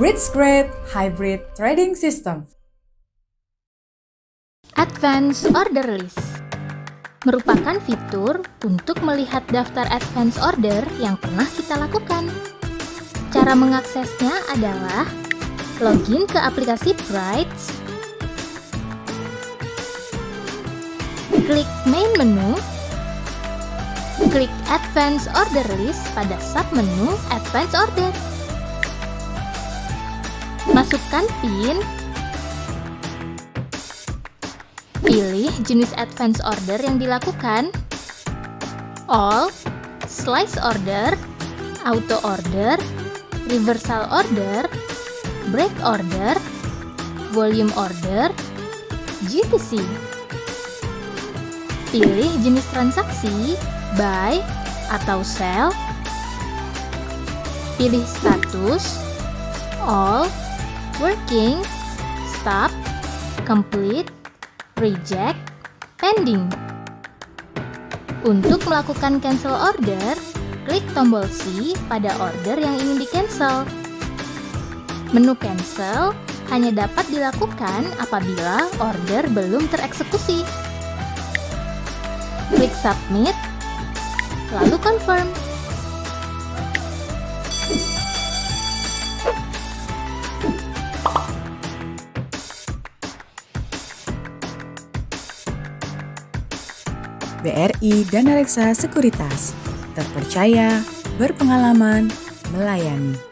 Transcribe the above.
Grade Hybrid Trading System. Advance Order List merupakan fitur untuk melihat daftar advance order yang pernah kita lakukan. Cara mengaksesnya adalah login ke aplikasi Brights, klik main menu, klik Advance Order List pada submenu Advance Order. Masukkan PIN, pilih jenis advance order yang dilakukan, all, slice order, auto order, reversal order, break order, volume order, GTC. Pilih jenis transaksi, buy atau sell. Pilih status, all, working, stop, complete, reject, pending. Untuk melakukan cancel order, klik tombol C pada order yang ingin di-cancel. Menu cancel hanya dapat dilakukan apabila order belum tereksekusi. Klik submit, lalu confirm. BRI Dana Reksa Sekuritas, terpercaya, berpengalaman, melayani.